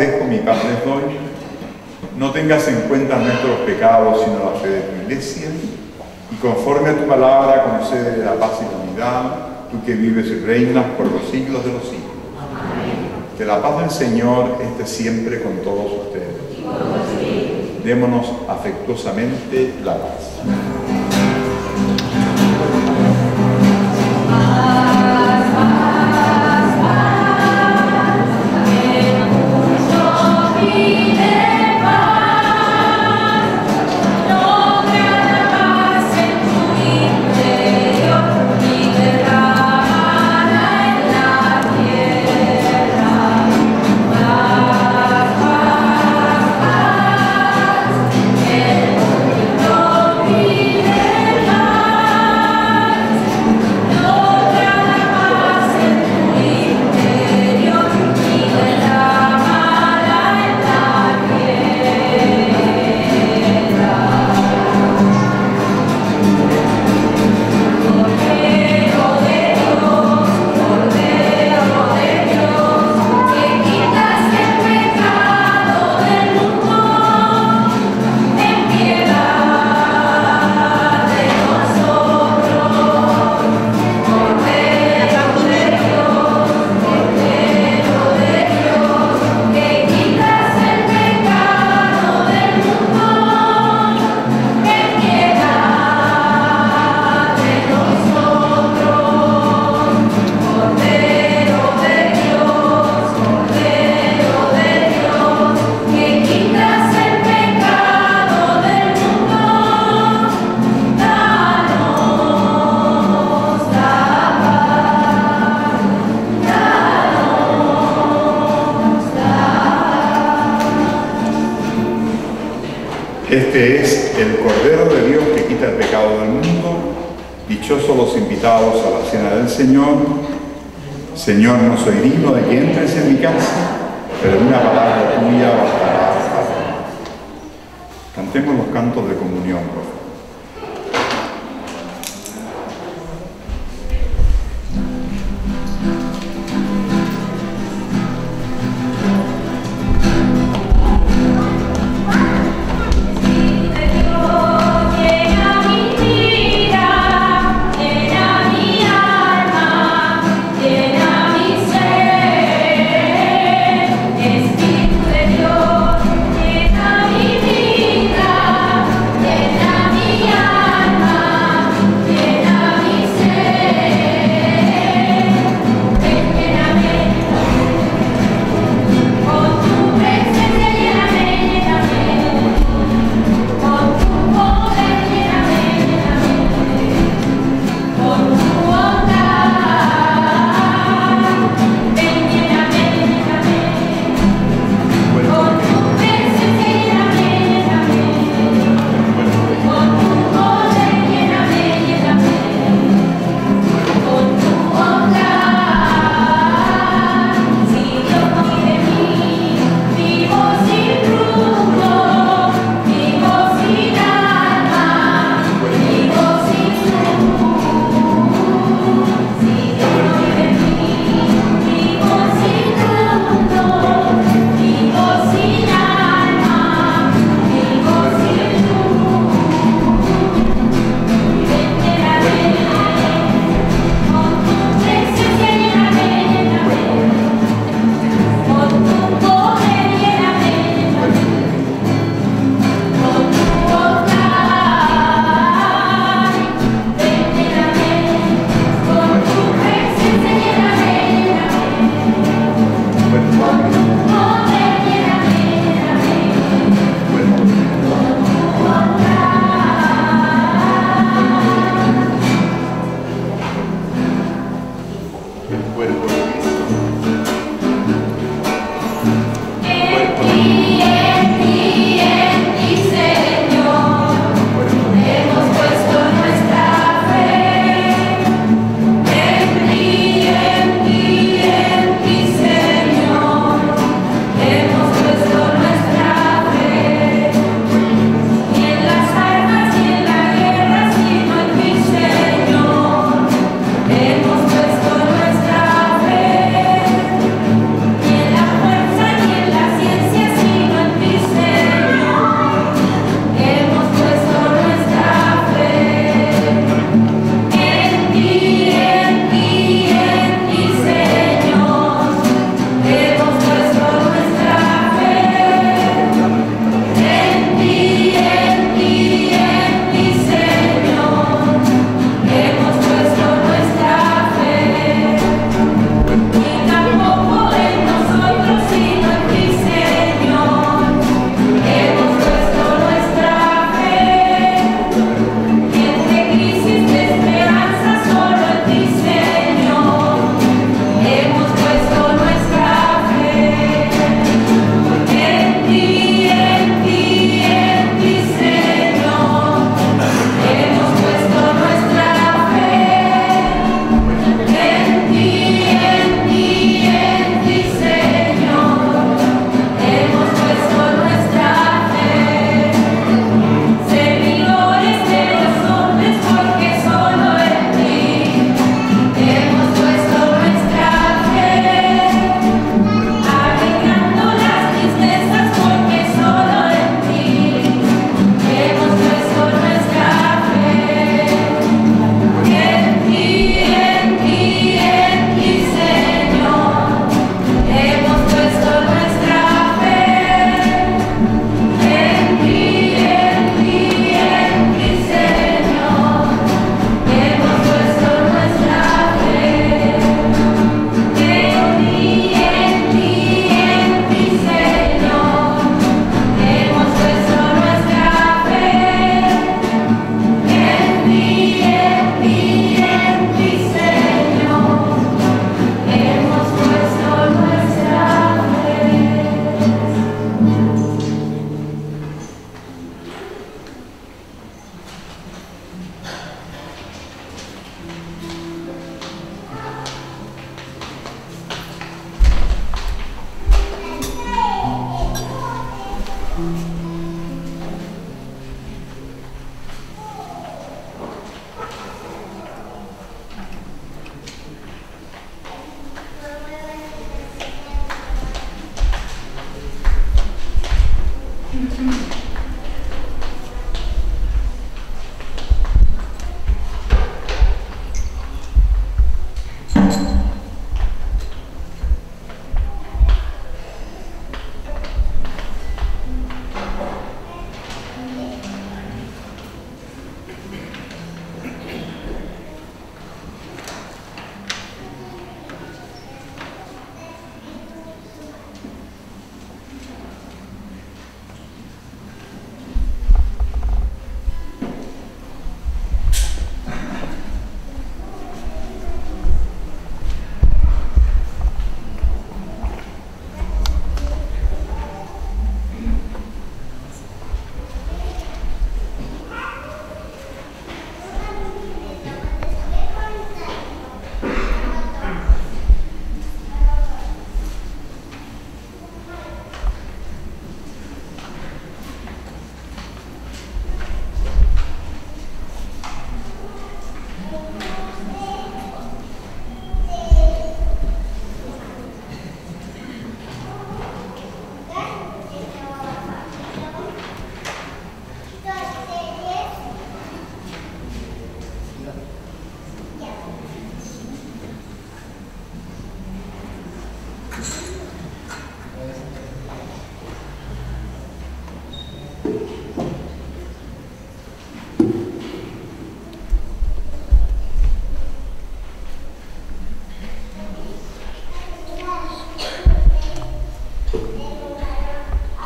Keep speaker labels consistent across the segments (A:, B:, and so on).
A: dejo, mi paz les doy. No tengas en cuenta nuestros pecados, sino la fe de tu iglesia. Y conforme a tu palabra, concede la paz y la unidad, tú que vives y reinas por los siglos de los siglos. Que la paz del Señor esté siempre con todos ustedes. Démonos afectuosamente la paz. Este es el Cordero de Dios que quita el pecado del mundo. Dichosos los invitados a la cena del Señor. Señor, no soy digno de que entres en mi casa, pero una palabra tuya bastará. Cantemos los cantos de comunión, por favor.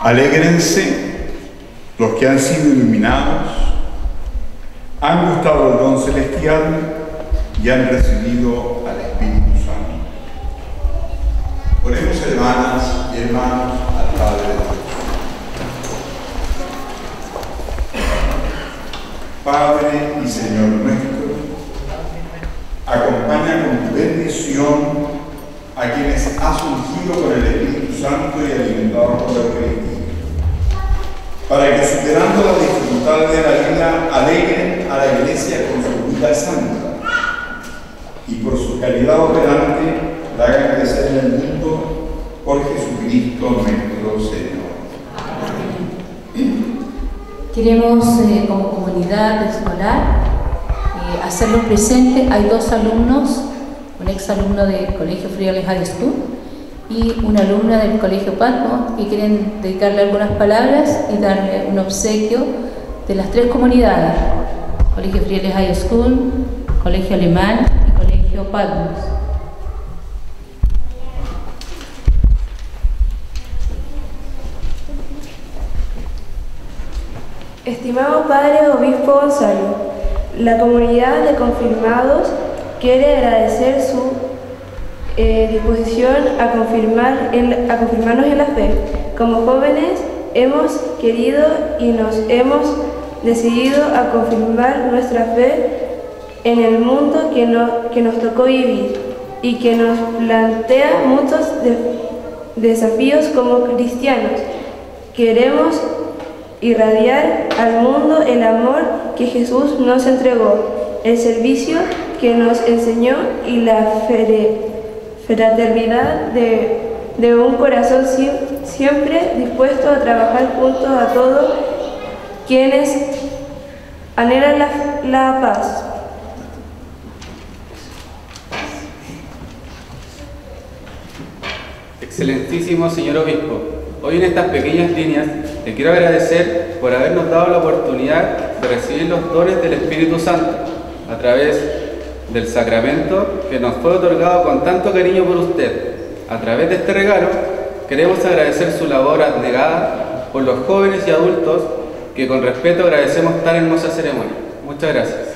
A: Alégrense los que han sido iluminados, han gustado el don celestial y han recibido al Espíritu Santo. Ponemos hermanas y hermanos al Padre de Dios. Padre y Señor nuestro, acompaña con tu bendición a quienes has ungido con el Espíritu Santo y alimentado por el Cristo, para que superando las dificultades de la vida alegren a la Iglesia con su vida santa y por su caridad operante la hagan crecer en el mundo por Jesucristo nuestro Señor.
B: Queremos eh, como comunidad escolar eh, hacerlo presente. Hay dos alumnos, un ex alumno del Colegio Friales High School y una alumna del Colegio Patmos que quieren dedicarle algunas palabras y darle un obsequio de las tres comunidades, Colegio Friales High School, Colegio Alemán y Colegio Patmos.
C: Estimado Padre Obispo Gonzalo, la comunidad de confirmados quiere agradecer su eh, disposición a, confirmar en- a confirmarnos en la fe. Como jóvenes hemos querido y nos hemos decidido a confirmar nuestra fe en el mundo que, no- que nos tocó vivir y que nos plantea muchos de- desafíos como cristianos. Queremos irradiar al mundo el amor que Jesús nos entregó, el servicio que nos enseñó y la fere- fraternidad de, de un corazón sie- siempre dispuesto a trabajar junto a todos quienes anhelan la, la paz.
D: Excelentísimo señor obispo, hoy en estas pequeñas líneas le quiero agradecer por habernos dado la oportunidad de recibir los dones del Espíritu Santo a través del sacramento que nos fue otorgado con tanto cariño por usted. A través de este regalo queremos agradecer su labor abnegada por los jóvenes y adultos que con respeto agradecemos tan hermosa ceremonia. Muchas gracias.